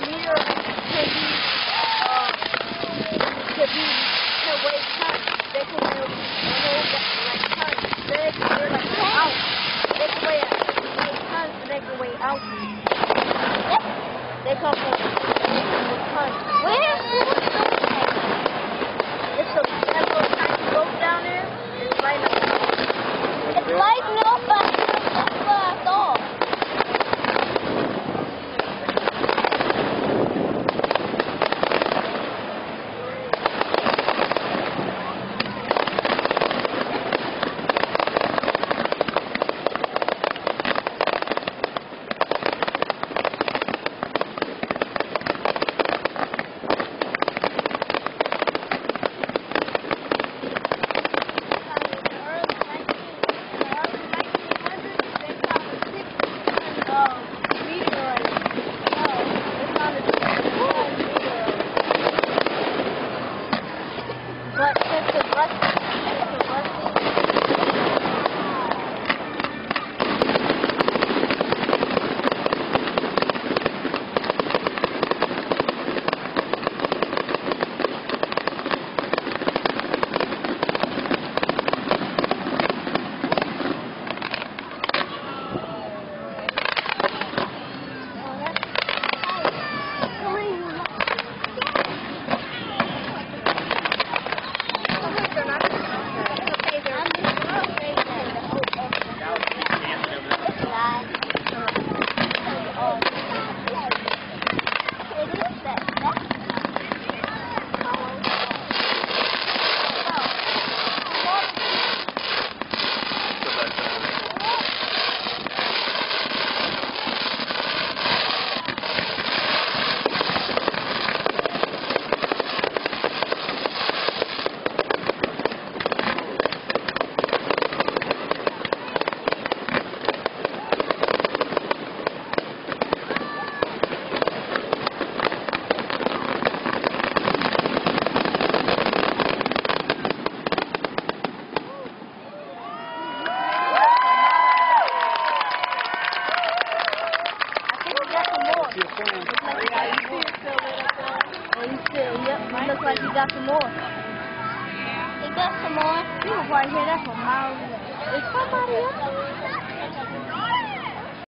meteorite can be, um, can be, can weigh tons. They can weigh, weigh like Looks like you got some more. You got some more? You can probably hear that from miles away. Is somebody up there?